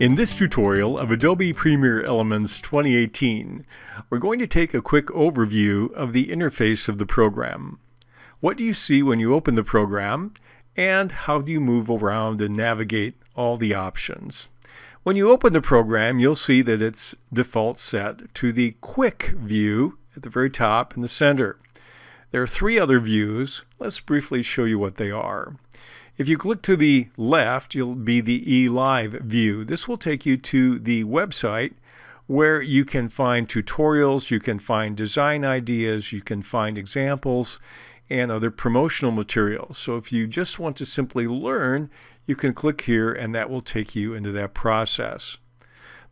In this tutorial of Adobe Premiere Elements 2018, we're going to take a quick overview of the interface of the program. What do you see when you open the program, and how do you move around and navigate all the options? When you open the program, you'll see that it's default set to the Quick view at the very top in the center. There are three other views. Let's briefly show you what they are. If you click to the left, you'll be the eLive view. This will take you to the website where you can find tutorials, you can find design ideas, you can find examples, and other promotional materials. So if you just want to simply learn, you can click here and that will take you into that process.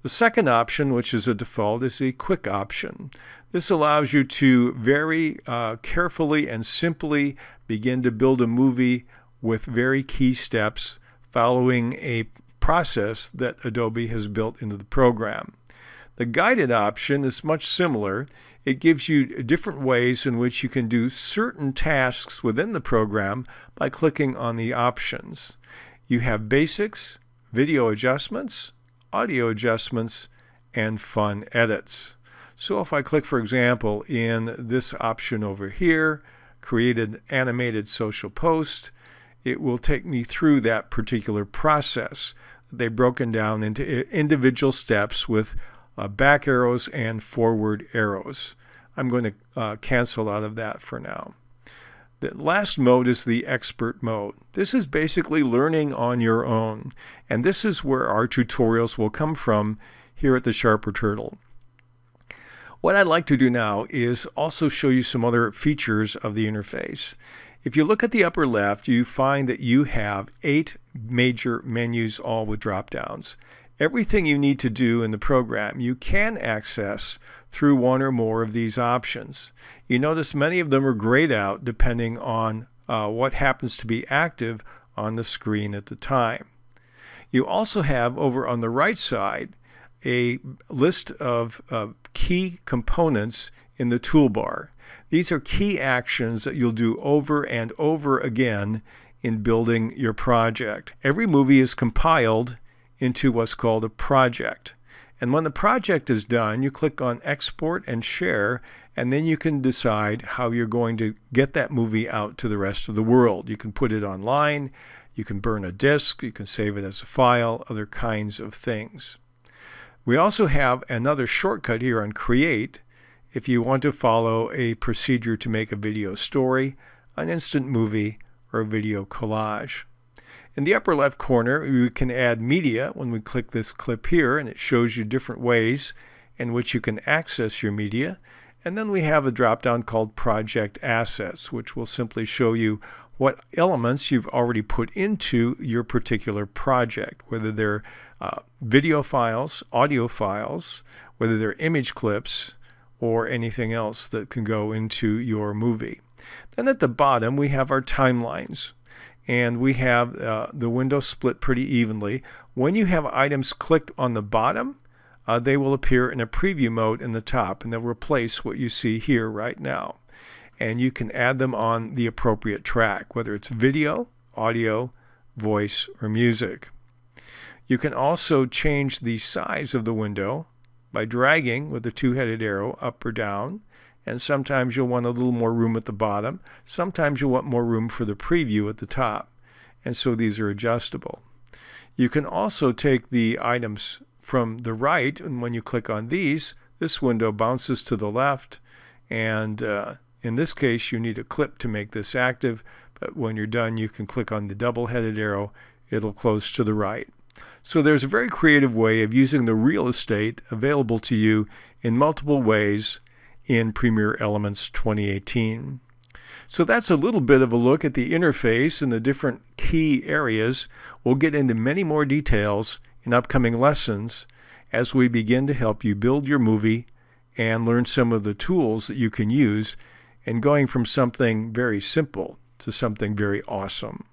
The second option, which is a default, is a quick option. This allows you to very uh, carefully and simply begin to build a movie with very key steps following a process that Adobe has built into the program. The guided option is much similar. It gives you different ways in which you can do certain tasks within the program by clicking on the options. You have basics, video adjustments, audio adjustments, and fun edits. So if I click, for example, in this option over here, create an animated social post, it will take me through that particular process. They've broken down into individual steps with uh, back arrows and forward arrows. I'm going to uh, cancel out of that for now. The last mode is the expert mode. This is basically learning on your own. And this is where our tutorials will come from here at the Sharper Turtle. What I'd like to do now is also show you some other features of the interface. If you look at the upper left, you find that you have eight major menus, all with drop downs. Everything you need to do in the program you can access through one or more of these options. You notice many of them are grayed out depending on uh, what happens to be active on the screen at the time. You also have over on the right side a list of uh, key components in the toolbar. These are key actions that you'll do over and over again in building your project. Every movie is compiled into what's called a project. And when the project is done, you click on export and share, and then you can decide how you're going to get that movie out to the rest of the world. You can put it online, you can burn a disk, you can save it as a file, other kinds of things. We also have another shortcut here on create if you want to follow a procedure to make a video story, an instant movie, or a video collage. In the upper left corner, you can add media when we click this clip here, and it shows you different ways in which you can access your media. And then we have a drop-down called Project Assets, which will simply show you what elements you've already put into your particular project, whether they're uh, video files, audio files, whether they're image clips, or anything else that can go into your movie. Then at the bottom we have our timelines and we have uh, the window split pretty evenly. When you have items clicked on the bottom, uh, they will appear in a preview mode in the top and they'll replace what you see here right now. And you can add them on the appropriate track, whether it's video, audio, voice, or music. You can also change the size of the window by dragging with the two-headed arrow up or down. And sometimes you'll want a little more room at the bottom. Sometimes you'll want more room for the preview at the top. And so these are adjustable. You can also take the items from the right, and when you click on these, this window bounces to the left. And uh, in this case, you need a clip to make this active. But when you're done, you can click on the double-headed arrow. It'll close to the right. So there's a very creative way of using the real estate available to you in multiple ways in Premiere Elements 2018. So that's a little bit of a look at the interface and the different key areas. We'll get into many more details in upcoming lessons as we begin to help you build your movie and learn some of the tools that you can use in going from something very simple to something very awesome.